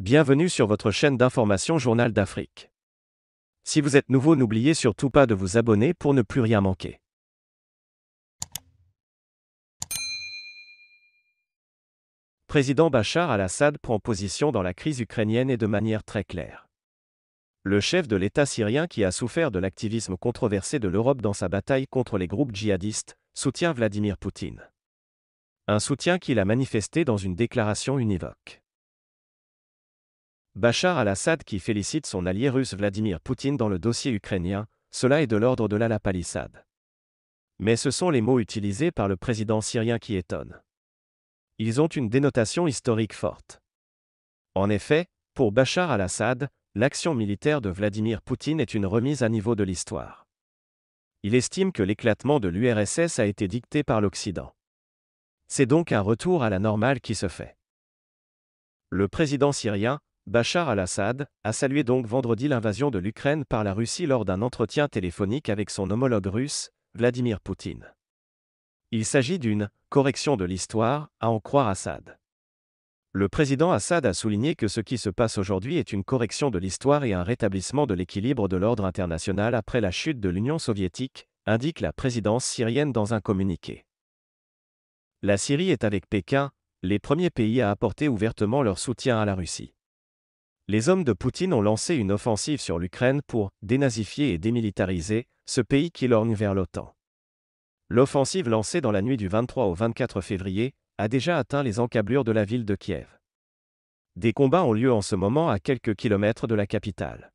Bienvenue sur votre chaîne d'information Journal d'Afrique. Si vous êtes nouveau, n'oubliez surtout pas de vous abonner pour ne plus rien manquer. Président Bachar al-Assad prend position dans la crise ukrainienne et de manière très claire. Le chef de l'État syrien qui a souffert de l'activisme controversé de l'Europe dans sa bataille contre les groupes djihadistes soutient Vladimir Poutine. Un soutien qu'il a manifesté dans une déclaration univoque. Bachar al-Assad qui félicite son allié russe Vladimir Poutine dans le dossier ukrainien, cela est de l'ordre de la palissade. Mais ce sont les mots utilisés par le président syrien qui étonnent. Ils ont une dénotation historique forte. En effet, pour Bachar al-Assad, l'action militaire de Vladimir Poutine est une remise à niveau de l'histoire. Il estime que l'éclatement de l'URSS a été dicté par l'Occident. C'est donc un retour à la normale qui se fait. Le président syrien, Bachar al-Assad a salué donc vendredi l'invasion de l'Ukraine par la Russie lors d'un entretien téléphonique avec son homologue russe, Vladimir Poutine. Il s'agit d'une correction de l'histoire, à en croire Assad. Le président Assad a souligné que ce qui se passe aujourd'hui est une correction de l'histoire et un rétablissement de l'équilibre de l'ordre international après la chute de l'Union soviétique, indique la présidence syrienne dans un communiqué. La Syrie est avec Pékin, les premiers pays à apporter ouvertement leur soutien à la Russie les hommes de Poutine ont lancé une offensive sur l'Ukraine pour dénazifier et démilitariser ce pays qui lorgne vers l'OTAN. L'offensive lancée dans la nuit du 23 au 24 février a déjà atteint les encablures de la ville de Kiev. Des combats ont lieu en ce moment à quelques kilomètres de la capitale.